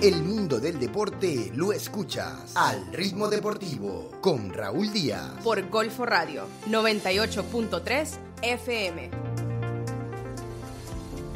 El mundo del deporte lo escuchas al ritmo deportivo con Raúl Díaz. Por Golfo Radio 98.3 FM.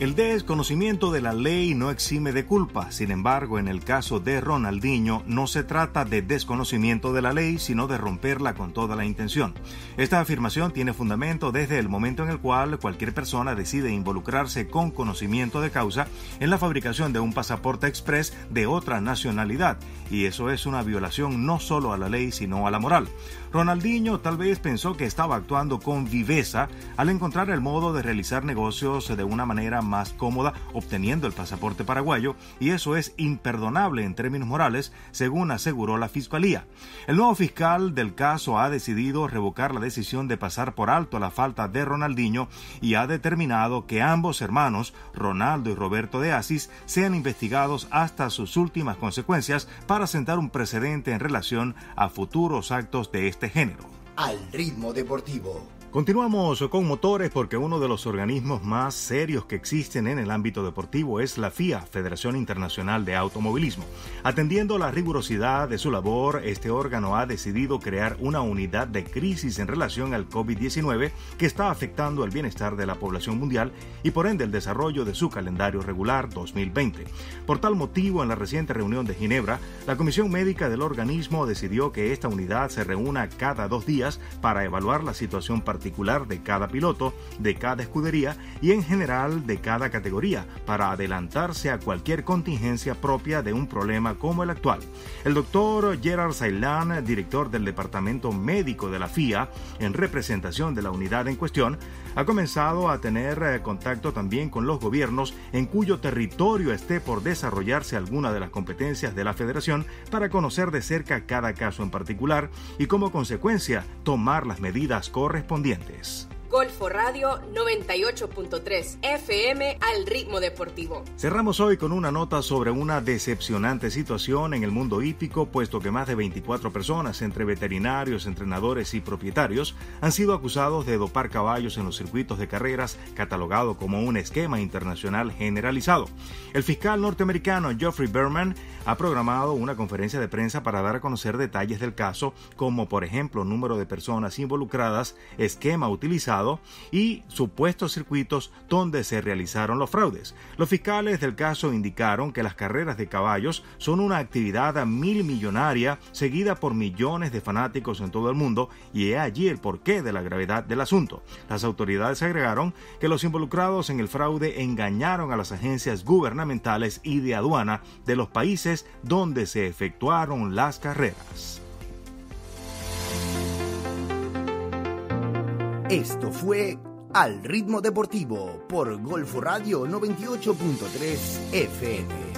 El desconocimiento de la ley no exime de culpa. Sin embargo, en el caso de Ronaldinho no se trata de desconocimiento de la ley, sino de romperla con toda la intención. Esta afirmación tiene fundamento desde el momento en el cual cualquier persona decide involucrarse con conocimiento de causa en la fabricación de un pasaporte express de otra nacionalidad, y eso es una violación no solo a la ley, sino a la moral. Ronaldinho tal vez pensó que estaba actuando con viveza al encontrar el modo de realizar negocios de una manera cómoda obteniendo el pasaporte paraguayo y eso es imperdonable en términos morales, según aseguró la Fiscalía. El nuevo fiscal del caso ha decidido revocar la decisión de pasar por alto la falta de Ronaldinho y ha determinado que ambos hermanos, Ronaldo y Roberto de Asis, sean investigados hasta sus últimas consecuencias para sentar un precedente en relación a futuros actos de este género. Al ritmo deportivo. Continuamos con motores porque uno de los organismos más serios que existen en el ámbito deportivo es la FIA, Federación Internacional de Automovilismo. Atendiendo la rigurosidad de su labor, este órgano ha decidido crear una unidad de crisis en relación al COVID-19 que está afectando el bienestar de la población mundial y por ende el desarrollo de su calendario regular 2020. Por tal motivo, en la reciente reunión de Ginebra, la Comisión Médica del organismo decidió que esta unidad se reúna cada dos días para evaluar la situación particular particular de cada piloto, de cada escudería y en general de cada categoría para adelantarse a cualquier contingencia propia de un problema como el actual. El doctor Gerard Sailan, director del Departamento Médico de la FIA, en representación de la unidad en cuestión, ha comenzado a tener eh, contacto también con los gobiernos en cuyo territorio esté por desarrollarse alguna de las competencias de la federación para conocer de cerca cada caso en particular y como consecuencia tomar las medidas correspondientes clientes. Golfo Radio 98.3 FM al ritmo deportivo. Cerramos hoy con una nota sobre una decepcionante situación en el mundo hípico, puesto que más de 24 personas, entre veterinarios, entrenadores y propietarios, han sido acusados de dopar caballos en los circuitos de carreras, catalogado como un esquema internacional generalizado. El fiscal norteamericano Geoffrey Berman ha programado una conferencia de prensa para dar a conocer detalles del caso, como por ejemplo número de personas involucradas, esquema utilizado, y supuestos circuitos donde se realizaron los fraudes. Los fiscales del caso indicaron que las carreras de caballos son una actividad mil millonaria seguida por millones de fanáticos en todo el mundo y he allí el porqué de la gravedad del asunto. Las autoridades agregaron que los involucrados en el fraude engañaron a las agencias gubernamentales y de aduana de los países donde se efectuaron las carreras. Esto fue Al Ritmo Deportivo por Golfo Radio 98.3 FM.